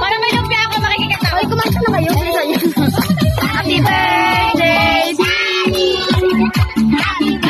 Para may lumpia ako makikita. Ay, kumain na kayo. Please, ayun. Happy birthday, Daddy! Happy birthday!